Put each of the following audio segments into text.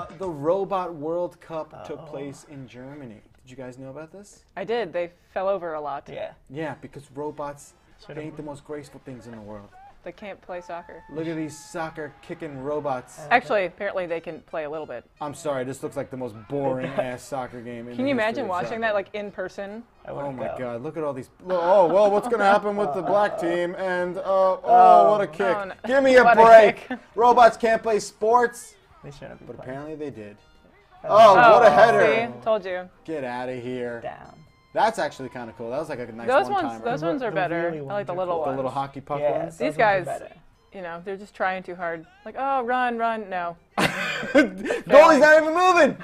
Uh, the Robot World Cup took Oh. place in Germany. Did you guys know about this? I did. They fell over a lot. Yeah. Yeah, because robots Sort they of- ain't the most graceful things in the world. They can't play soccer. Look at these soccer kicking robots. Actually, apparently they can play a little bit. I'm sorry, this looks like the most boring ass soccer game. In Can the you imagine of watching soccer. that like in person? I Oh my go. god, look at all these. Oh, well, what's going to happen with the black team? And, uh, oh, what a kick. Oh, no. Give me a What a break. kick. Robots can't play sports. They shouldn't be But playing. apparently they did. Oh, what a header. See, told you. Get out of here. down. That's actually kind of cool. That was like a nice Those one ones, timer. those ones are The better. really I like the little cool. the little hockey puck Yeah, ones. These those ones guys- better. You know, they're just trying too hard. Like, oh, run, run. No, Goalie's not even moving.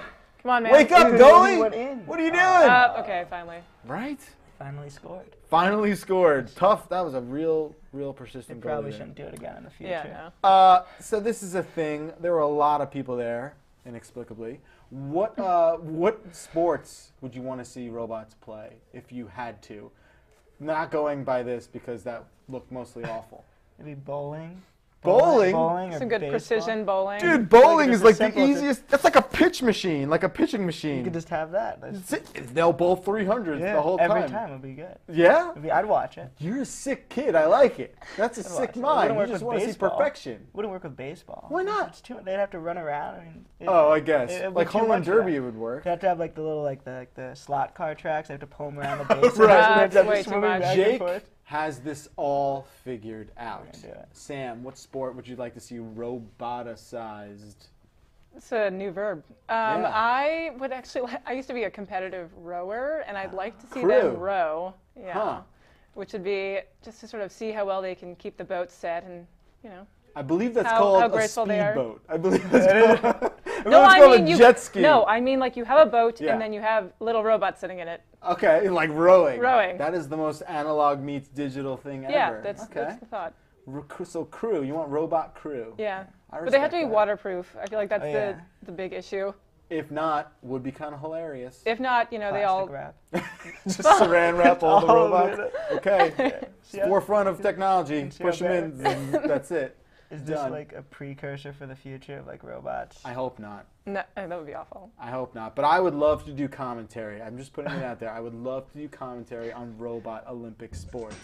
come on, man. Wake up, Dude, goalie. What are you doing? Uh, okay, finally. right? Finally scored. Finally scored. Tough. That was a real, real persistent goal. probably there. shouldn't do it again in the future. Yeah, no. Uh, so this is a thing. There were a lot of people there, inexplicably. What uh, what sports would you want to see robots play if you had to? Not going by this because that looked mostly awful. Maybe bowling. Bowling? Bowling or Some good baseball. precision bowling. Dude, bowling it's is like the simple it- easiest. That's like a pitch machine, like a pitching machine. You could just have that. That's- That's. They'll bowl 300s yeah, the whole time. every time. time would be good. Yeah? Be, I'd watch it. You're a sick kid. I like it. That's a I'd sick watch it. It mind. wouldn't You just want to see perfection. Wouldn't work with baseball. Why not? It's too, they'd have to run around. I mean, it- Oh, I guess. it- like home run derby that. would work. They have to have like the little like the like the slot car tracks. They have to pull them around the bases. Right. They have to have That's way too much. Jake forth. Has this all figured out. gonna do it. Sam, what sport would you like to see roboticized? It's a new verb. Um, Yeah. I would actually. Li- I used to be a competitive rower, and I'd like to see Crew. them row. Yeah. Huh. Which would be just to sort of see how well they can keep the boat set, and you know. I believe that's How- called how a graceful they speedboat. I believe that's called, I believe No, it's I called mean a you. jet ski. No, I mean like you have a boat, Yeah. and then you have little robots sitting in it. Okay, like rowing. Rowing. That is the most analog meets digital thing Yeah, ever. that's okay. that's the thought. So crew, you want robot crew? Yeah. I But they have to be that. waterproof. I feel like that's Oh, the yeah. the big issue. If not, would be kind of hilarious. If not, you know, they all wrap. Just saran wrap all the robots. Okay, See forefront of technology. Push them in. That's it. Is this Done. like a precursor for the future of like robots? I hope not. no, that would be awful. I hope not. But I would love to do commentary. I'm just putting it out there. I would love to do commentary on robot Olympic sports.